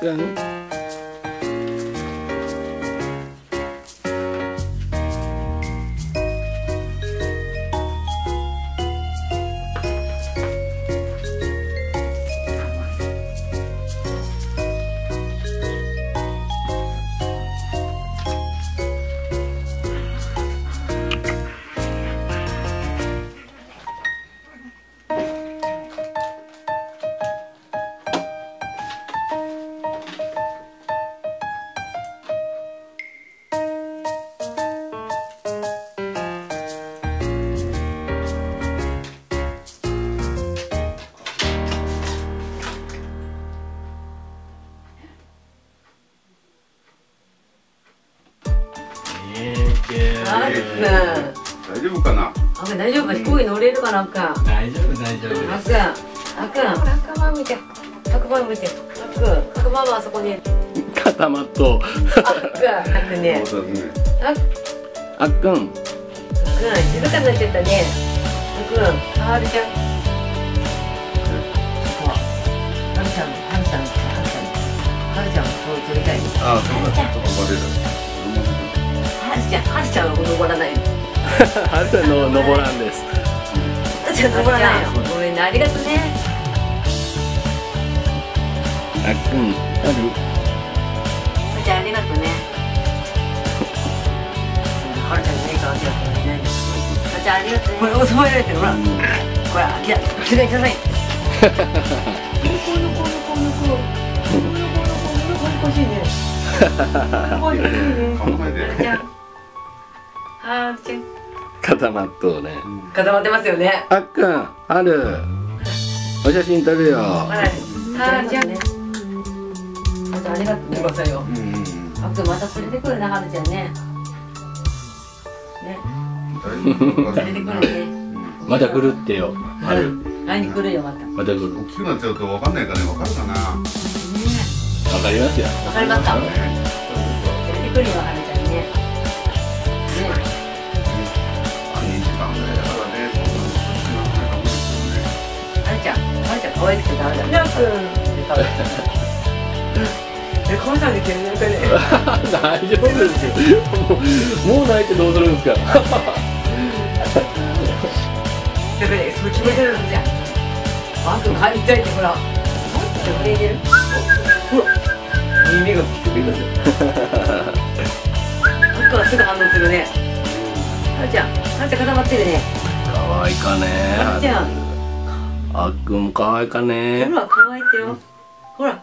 人。大丈夫かな？くん大丈夫か？飛行機乗れるかな？あっくんあっくん大丈夫大丈夫あっくんあっくんあっくん前向いて。あっくん前向いて。あっくんあそこに。固まっとあんあんね。あっくんあっくん。あっくん静かになっちゃったねあっくんはるちゃんはるちゃん。はるちゃんはるちゃん。はるちゃんそう撮りたいあそうだ。ちょっとバレるはるちゃんは登らない。はるの登らんです。登らないごめんねありがとね。あうん。ある。じゃありがとね。はるちゃんかあげなきゃいいじゃあありがとね。これ収められてるほら、これいけない。この。しいね。考えてはるちゃんはるちゃん固まっとうね。固まってますよね。あっくんある？お写真撮るよ。はるちゃんはるちゃんありがとうねくださいよ。あっくんまた連れてくるなはるちゃんね。ね。連れてくるね。また来るってよ。ある会いに来るよまた。ねまた来る。大きくなっちゃうと分かんないからね分かるかな。わかりますよ。わかりますかね連れてくるよはるちゃんんはるちゃん可愛くてダメだねえ、母さんで天然かね。大丈夫ですよ。もうもう泣いてどうするんですか。だからね、そう決めてるんじゃ。んあんくん帰りたいってほらどれ入れる？ほら。耳がピクピクする。あんくんはすぐ反応するね。はるちゃん、はるちゃん固まってるね。かわいかね。はるちゃんあっくんも可愛いかね。ほら、可愛いってよ。ほら。